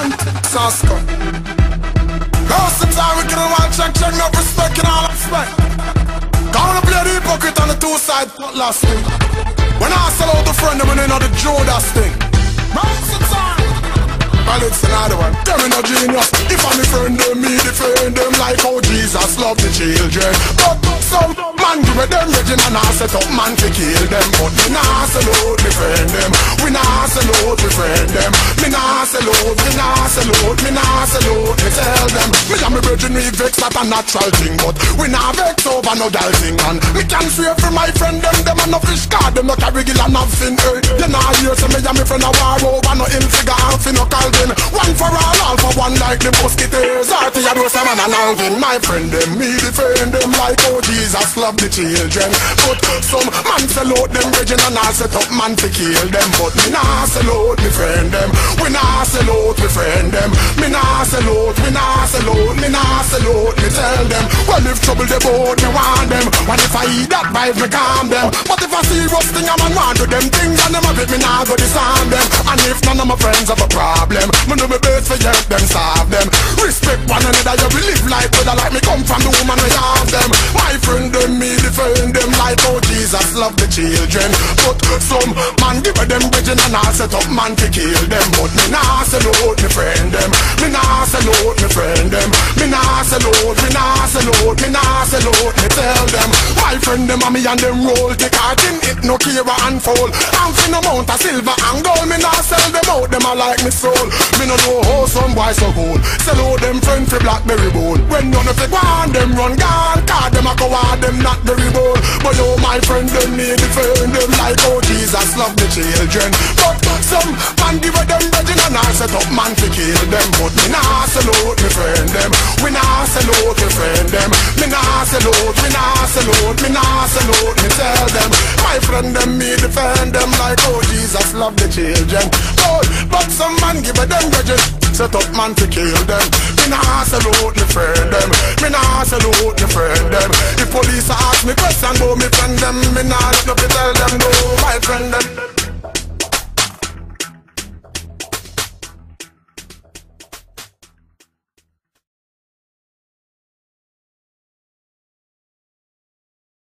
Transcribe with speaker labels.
Speaker 1: man, of the time we can one check, check, no respect in all respect. Gonna play the hypocrite on the two side last thing. When I sell out the friend, I'm in the Judas thing. The time. Well, it's another one. Them in a genius. If I'm a friend, them me defend them like how Jesus loved the children. But some man give them religion and I set up man to kill them. But me nah salute me friend them. We nah salute me friend them. Salute, me nah salute. Me tell them. Me and me virgin we vex not a natural thing, but we nah vex over no gal thing. And me can swear for my friend them. Them and no fish card them no carry gill and nothing. Hey, eh. you nah hear say me and me friend a war over no ill figure and fi no call Alvin One for all, all for one like the musketeers Artie a dose a man and Alvin My friend them, me defend them like oh Jesus love the children But some man out them region and I set up man to kill them But me nah out me friend sell me friend them. Me nah sell out, we nah sell out Me nah sell out, me tell them. Well if trouble they bout me want them. When if I eat that vibe me calm them? But if I see rough thing I man want to them things And them a bit me nah go disarm them. And if none of my friends have a problem me know me best for help them solve them. Respect one another, you will Like how Jesus love the children. But some man give them bridging and I set up man to kill them. But me nah salute me friend them. Me nah salute me friend them. Me nah salute, me nah salute, me nah salute Me tell them. My friend them and me and them roll Take heart in it, no care and fall I'm fin no mount of silver and gold Me nah sell them out, them a like me soul. Me no know how some boys so cool. Sell out them friend for blackberry bone When none of it want them run gone Cause them a coward them not very bold. But my friend them need defend them Like how Jesus love the children. But some man give them virgin and I set up man to kill them. But me nah out me friend them. We nah out me friend them. Me nah out, me nah out Me nah out, me tell them. My friend them me defend them Like how Jesus love the children. But, but some man give them grudges Set up man to kill them. Me nah salute me friend them. Me nah salute me friend them If police ask me friend them Me nah let no tell them no. My friend them